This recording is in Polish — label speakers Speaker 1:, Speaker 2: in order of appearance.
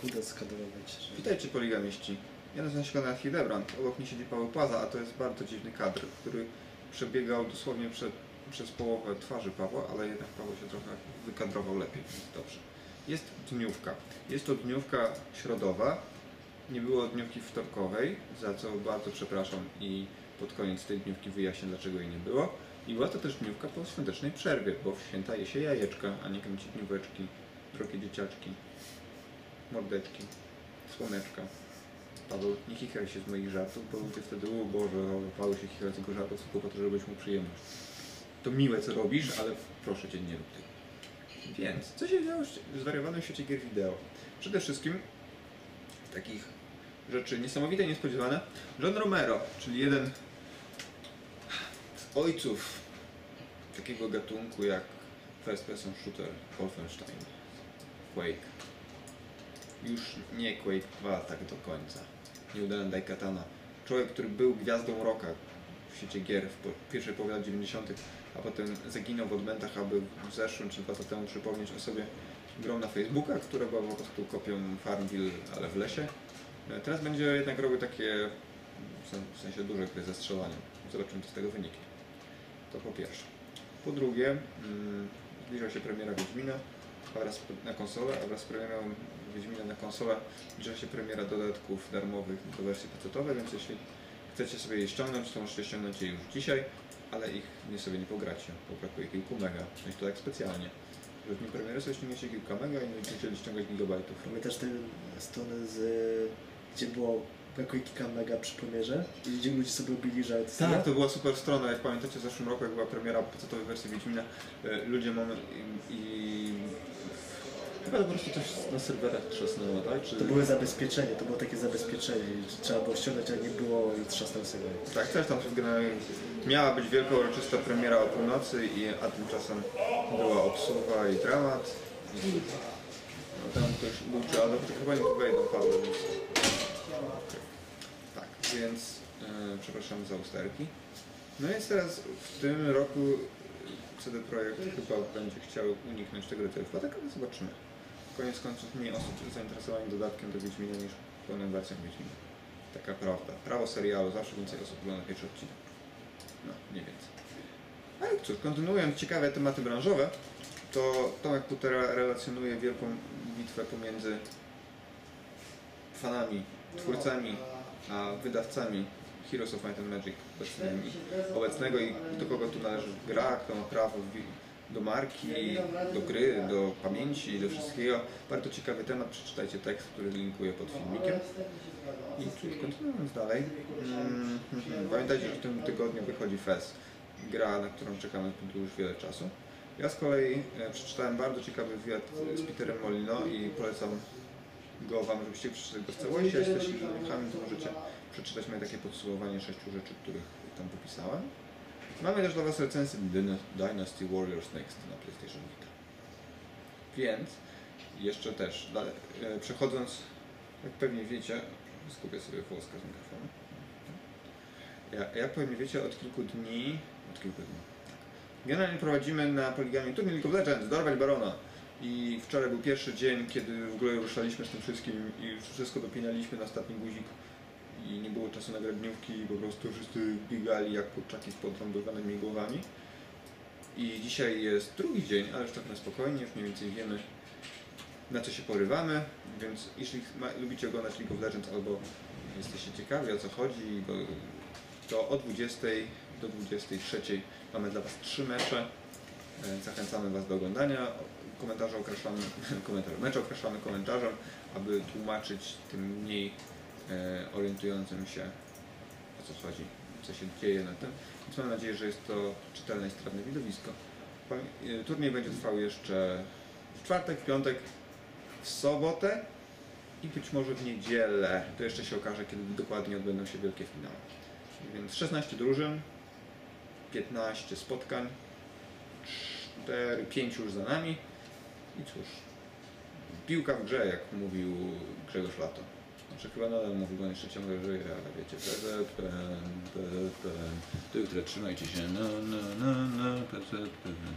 Speaker 1: Skadrować.
Speaker 2: Witajcie poligamiści. Ja nazywam się Konrad Hildebrand. Obok mnie siedzi Paweł Płaza, a to jest bardzo dziwny kadr, który przebiegał dosłownie przez połowę twarzy Pawła, ale jednak Paweł się trochę wykadrował lepiej, więc dobrze. Jest dniówka. Jest to dniówka środowa. Nie było dniówki wtorkowej, za co bardzo przepraszam i pod koniec tej dniówki wyjaśnię, dlaczego jej nie było. I była to też dniówka po świątecznej przerwie, bo w święta je się jajeczka, a nie kręci dnióweczki, drogie dzieciaczki, mordeczki, słoneczka. Paweł, nie chichraj się z moich żartów, bo ludzie wtedy, o Boże, Paweł się chichra z jego żartów tylko po to, żebyś mu przyjemność. To miłe, co robisz, ale proszę Cię, nie rób tego. Więc, co się działo w zwariowanym świecie gier wideo? Przede wszystkim takich rzeczy niesamowite, niespodziewane. John Romero, czyli jeden z ojców takiego gatunku jak First Person Shooter, Wolfenstein, Quake. Już nie Quake 2 tak do końca. Nieudany Daikatana. Człowiek, który był gwiazdą rocka w świecie gier w pierwszej połowie lat 90., a potem zaginął w odmętach, aby w zeszłym czy dwa lata temu przypomnieć o sobie grą na Facebooka, która była po prostu kopią Farmville, ale w lesie. E, Teraz będzie jednak robił takie w sensie duże gry ze strzelaniem. Zobaczymy, co z tego wyniknie. To po pierwsze. Po drugie, mm, zbliża się premiera Wiedźmina oraz na konsolę, a wraz z premierą Wiedźmina na konsolę zbliża się premiera dodatków darmowych do wersji pecetowej, więc jeśli chcecie sobie je ściągnąć, to możecie ściągnąć je już dzisiaj, ale ich nie sobie nie pogracie, bo brakuje kilku mega, no i to tak specjalnie. Że w dniu premiery sobie ściągniecie kilka mega i nie będziecie ściągać gigabajtów.
Speaker 1: Pamiętasz tę stronę z... gdzie było brakuje kilka mega przy premierze i gdzie ludzie sobie robili z
Speaker 2: Tak, to była super strona. Jak pamiętacie, w zeszłym roku, jak była premiera pecetowej wersji Wiedźmina, e, ludzie mamy i, i chyba to po prostu coś na serwerach trzasnęło, tak? Czy...
Speaker 1: To były zabezpieczenie, to było takie zabezpieczenie, że trzeba było ściągnąć, a nie było i trzasnął sobie.
Speaker 2: Tak, też tam generalnie miała być wielka uroczysta premiera o północy, i, a tymczasem była obsuwa i dramat. I, no tam ktoś uczy, ale chyba nie wejdą Paweł, więc... Tak, więc e, przepraszam za usterki. No więc teraz w tym roku CD Projekt chyba będzie chciał uniknąć tego rodzaju wpadek, ale zobaczymy. Koniec końców mniej osób zainteresowanych dodatkiem do Wiedźmina niż pełną wersją Wiedźmina. Taka prawda. Prawo serialu, zawsze więcej osób ogląda pierwszy odcinek. No, nie więcej. Ale cóż, kontynuując ciekawe tematy branżowe, to Tomek Kutera relacjonuje wielką bitwę pomiędzy fanami, twórcami, a wydawcami Heroes of Might and Magic obecnego i do kogo tu należy gra, kto ma prawo do marki, do gry, do pamięci, do wszystkiego. Bardzo ciekawy temat, przeczytajcie tekst, który linkuję pod filmikiem. I cóż, kontynuując dalej, mm, pamiętajcie, że w tym tygodniu wychodzi FES, gra, na którą czekamy już wiele czasu. Ja z kolei e, przeczytałem bardzo ciekawy wywiad z Peterem Molino i polecam go Wam, żebyście przeczytali go w całości, a jeśli jesteście żołnierzami, to możecie przeczytać moje takie podsumowanie sześciu rzeczy, których tam wypisałem. Mamy też dla Was recenzję Dyna- Dynasty Warriors Next na PlayStation Vita. Więc jeszcze też, dalej, e, przechodząc, jak pewnie wiecie, skupię sobie włoska z mikrofonu. Ja, jak pewnie wiecie, od kilku dni, od kilku dni, tak. Generalnie prowadzimy na poligamie turniej League of Legends, dorwać Barona. I wczoraj był pierwszy dzień, kiedy w ogóle ruszaliśmy z tym wszystkim i wszystko dopinaliśmy na ostatni guzik i nie było czasu na grę dniówki i po prostu wszyscy biegali jak kurczaki z podrądowanymi głowami. I dzisiaj jest drugi dzień, ale już tak na spokojnie, już mniej więcej wiemy na co się porywamy, więc jeśli ma, lubicie oglądać League of Legends albo jesteście ciekawi o co chodzi, to o 20 do 23 mamy dla Was trzy mecze. E, Zachęcamy Was do oglądania. Komentarze określamy, komentarze, mecze określamy komentarzem, aby tłumaczyć tym mniej e, orientującym się o co chodzi, co się dzieje na tym. Więc mam nadzieję, że jest to czytelne i strawne widowisko. E, Turniej będzie trwał jeszcze w czwartek, w piątek, w sobotę i być może w niedzielę. To jeszcze się okaże, kiedy dokładnie odbędą się wielkie finały. Więc 16 drużyn, 15 spotkań, 4, 5 już za nami. I cóż, piłka w grze, jak mówił Grzegorz Lato. Znaczy chyba nadal mówi, bo on jeszcze ciągle żyje, ale wiecie, PZPN, PZPN, to jutro trzymajcie się, no, no, no, no, PZPN.